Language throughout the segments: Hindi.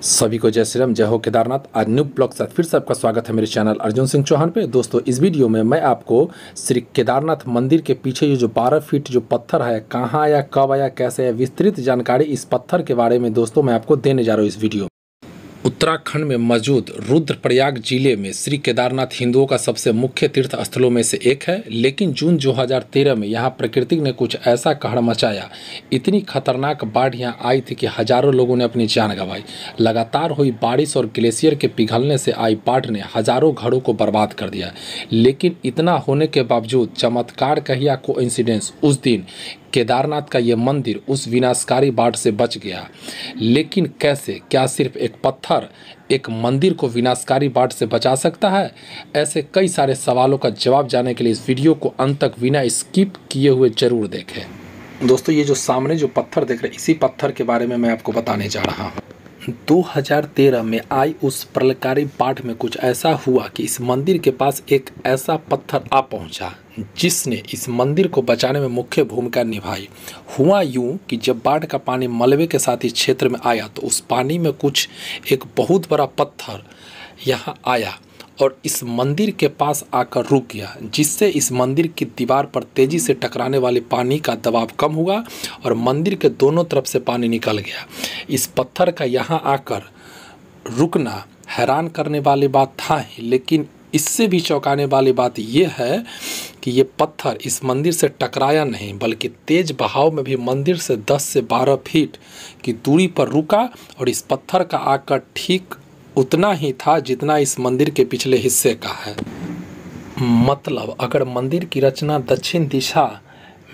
सभी को जय श्री राम, जय हो केदारनाथ आज न्यू ब्लॉग साथ फिर से आपका स्वागत है मेरे चैनल अर्जुन सिंह चौहान पे दोस्तों, इस वीडियो में मैं आपको श्री केदारनाथ मंदिर के पीछे ये जो 12 फीट जो पत्थर है, कहाँ आया कब आया, कैसे आया, विस्तृत जानकारी इस पत्थर के बारे में दोस्तों मैं आपको देने जा रहा हूँ इस वीडियो। उत्तराखंड में मौजूद रुद्रप्रयाग ज़िले में श्री केदारनाथ हिंदुओं का सबसे मुख्य तीर्थ स्थलों में से एक है, लेकिन जून 2013 में यहाँ प्रकृति ने कुछ ऐसा कहर मचाया। इतनी खतरनाक बाढ़ यहाँ आई थी कि हज़ारों लोगों ने अपनी जान गंवाई। लगातार हुई बारिश और ग्लेशियर के पिघलने से आई बाढ़ ने हज़ारों घरों को बर्बाद कर दिया। लेकिन इतना होने के बावजूद चमत्कार कहिया को उस दिन केदारनाथ का ये मंदिर उस विनाशकारी बाढ़ से बच गया। लेकिन कैसे? क्या सिर्फ़ एक पत्थर एक मंदिर को विनाशकारी बाढ़ से बचा सकता है। ऐसे कई सारे सवालों का जवाब जाने के लिए इस वीडियो को अंत तक बिना स्किप किए हुए ज़रूर देखें। दोस्तों, ये जो सामने जो पत्थर देख रहे इसी पत्थर के बारे में मैं आपको बताने जा रहा हूँ। 2013 में आई उस प्रलकारी पाठ में कुछ ऐसा हुआ कि इस मंदिर के पास एक ऐसा पत्थर आ पहुँचा, जिसने इस मंदिर को बचाने में मुख्य भूमिका निभाई। हुआ यूँ कि जब बाढ़ का पानी मलबे के साथ इस क्षेत्र में आया तो उस पानी में कुछ एक बहुत बड़ा पत्थर यहाँ आया। और इस मंदिर के पास आकर रुक गया, जिससे इस मंदिर की दीवार पर तेज़ी से टकराने वाले पानी का दबाव कम हुआ और मंदिर के दोनों तरफ़ से पानी निकल गया। इस पत्थर का यहाँ आकर रुकना हैरान करने वाली बात था ही, लेकिन इससे भी चौंकाने वाली बात यह है कि ये पत्थर इस मंदिर से टकराया नहीं, बल्कि तेज बहाव में भी मंदिर से 10 से 12 फीट की दूरी पर रुका और इस पत्थर का आकर ठीक उतना ही था जितना इस मंदिर के पिछले हिस्से का है। मतलब अगर मंदिर की रचना दक्षिण दिशा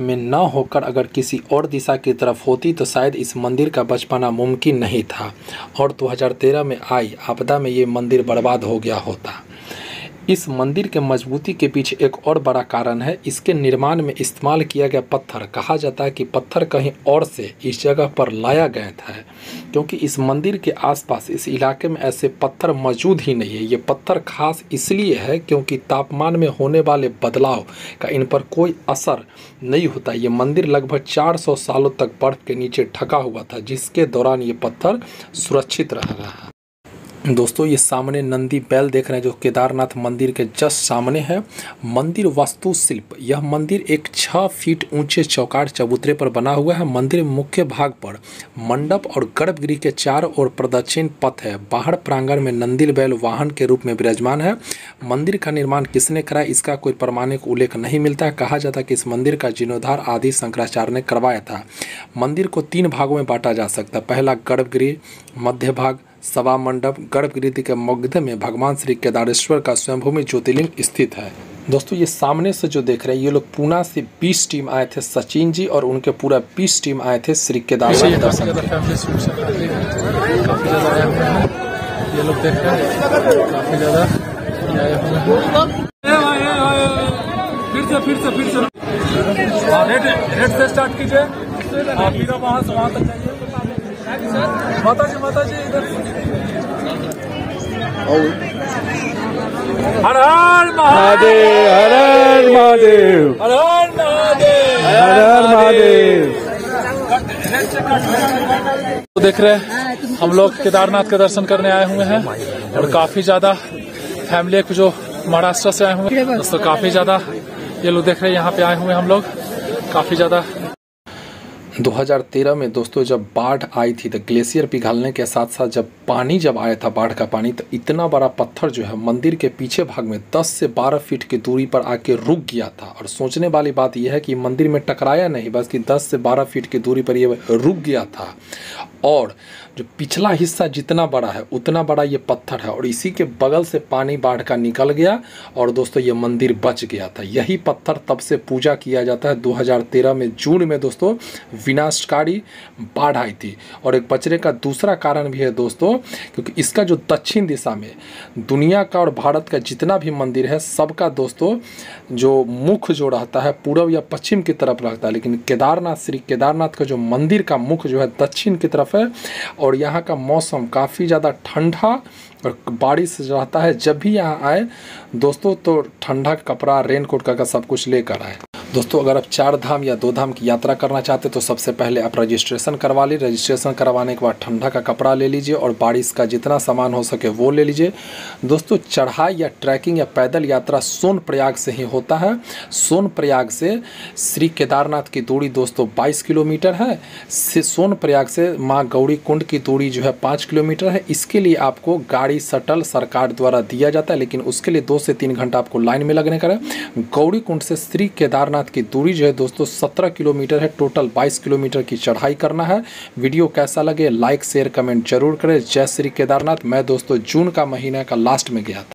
में न होकर अगर किसी और दिशा की तरफ़ होती तो शायद इस मंदिर का बच पाना मुमकिन नहीं था। और 2013 में आई, आपदा में ये मंदिर बर्बाद हो गया होता। इस मंदिर के मजबूती के पीछे एक और बड़ा कारण है। इसके निर्माण में इस्तेमाल किया गया पत्थर। कहा जाता है कि पत्थर कहीं और से इस जगह पर लाया गया था, क्योंकि इस मंदिर के आसपास, इस इलाके में ऐसे पत्थर मौजूद ही नहीं है। ये पत्थर खास इसलिए है क्योंकि तापमान में होने वाले बदलाव का इन पर कोई असर नहीं होता। ये मंदिर लगभग 400 सालों तक बर्फ़ के नीचे ढका हुआ था, जिसके दौरान ये पत्थर सुरक्षित रह रहा है। दोस्तों, ये सामने नंदी बैल देख रहे हैं जो केदारनाथ मंदिर के जस्ट सामने है। मंदिर वास्तुशिल्प, यह मंदिर एक छः फीट ऊँचे चौकार चबूतरे पर बना हुआ है। मंदिर मुख्य भाग पर मंडप और गर्भगृह के चारों ओर प्रदक्षिण पथ है। बाहर प्रांगण में नंदिल बैल वाहन के रूप में विराजमान है। मंदिर का निर्माण किसने कराया इसका कोई प्रमाणिक उल्लेख नहीं मिलता। कहा जाता कि इस मंदिर का जीर्णोद्धार आदि शंकराचार्य ने करवाया था। मंदिर को तीन भागों में बांटा जा सकता पहला गर्भगृह, मध्य भाग सभा मंडप गर्भगृह के मध्य में भगवान श्री केदारेश्वर का स्वयंभूमि ज्योतिर्लिंग स्थित है। दोस्तों ये सामने से जो देख रहे हैं ये लोग पूना से 20 टीम आए थे सचिन जी और उनके पूरा 20 टीम आए थे श्री केदारनाथ दर्शन ये लोग देख रहे हैं काफ़ी ज़्यादा फिर से फिर से फिर से। रेड रेड से स्टार्ट कीजिए। आप वहाँ से वहाँ तक जाइए। माता जी माता जी इधर हर हर महादेव हर हर महादेव। हर हर महादेव। हर हर महादेव। तो देख रहे हैं हम लोग केदारनाथ के दर्शन करने आए हुए हैं और काफ़ी ज़्यादा फैमिली जो महाराष्ट्र से आए हुए हैं। दोस्तों काफ़ी ज़्यादा ये लोग देख रहे हैं यहाँ पे आए हुए हम लोग। काफ़ी ज़्यादा 2013 में दोस्तों जब बाढ़ आई थी तो ग्लेशियर पिघलने के साथ साथ जब पानी जब आया था बाढ़ का पानी तो इतना बड़ा पत्थर जो है मंदिर के पीछे भाग में 10 से 12 फीट की दूरी पर आके रुक गया था। और सोचने वाली बात यह है कि मंदिर में टकराया नहीं बस कि 10 से 12 फीट की दूरी पर यह रुक गया था। और जो पिछला हिस्सा जितना बड़ा है, उतना बड़ा ये पत्थर है, और इसी के बगल से पानी बाढ़ का निकल गया, और दोस्तों ये मंदिर बच गया था। यही पत्थर तब से पूजा किया जाता है 2013 में, जून में दोस्तों विनाशकारी बाढ़ आई थी। और एक बचने का दूसरा कारण भी है दोस्तों, क्योंकि इसका जो दक्षिण दिशा में दुनिया का और भारत का जितना भी मंदिर है, सबका दोस्तों, जो मुख जो रहता है, पूर्व या पश्चिम की तरफ़ रहता है, लेकिन केदारनाथ, श्री केदारनाथ का जो मंदिर का मुख जो है दक्षिण की तरफ़ है, और यहाँ का मौसम काफ़ी ज़्यादा ठंडा और बारिश रहता है। जब भी यहाँ आए, दोस्तों तो ठंडा कपड़ा रेन कोट का सब कुछ लेकर आए। दोस्तों, अगर आप चार धाम या दो धाम की यात्रा करना चाहते हैं तो सबसे पहले आप रजिस्ट्रेशन करवा लीजिए। रजिस्ट्रेशन करवाने के बाद ठंडा का कपड़ा ले लीजिए और बारिश का जितना सामान हो सके वो ले लीजिए। दोस्तों, चढ़ाई या ट्रैकिंग या पैदल यात्रा सोन प्रयाग से ही होता है। सोन प्रयाग से श्री केदारनाथ की दूरी दोस्तों 22 किलोमीटर है। सोन प्रयाग से माँ गौरी कुंड की दूरी जो है पाँच किलोमीटर है। इसके लिए आपको गाड़ी शटल सरकार द्वारा दिया जाता है, लेकिन उसके लिए दो से तीन घंटा आपको लाइन में लगने का है। गौरी कुंड से श्री केदारनाथ की दूरी जो है दोस्तों, सत्रह किलोमीटर है। टोटल बाईस किलोमीटर की चढ़ाई करना है। वीडियो कैसा लगे? लाइक शेयर कमेंट ज़रूर करें। जय श्री केदारनाथ। मैं दोस्तों, जून का महीने का लास्ट में गया था।